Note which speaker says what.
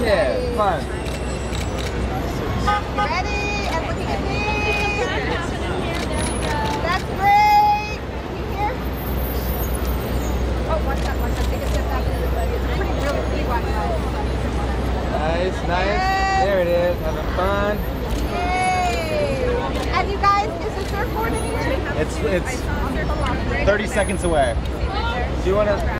Speaker 1: Yeah, fun.
Speaker 2: Ready? And looking at me. That's great. Here. Oh, watch that, watch that. Take a step back. It's pretty really pretty watch
Speaker 1: Nice, nice. There it is. Having fun.
Speaker 2: Yay! And you guys, is the surfboard in here?
Speaker 3: It's it's 30 seconds away.
Speaker 1: Do you want to?